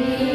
You.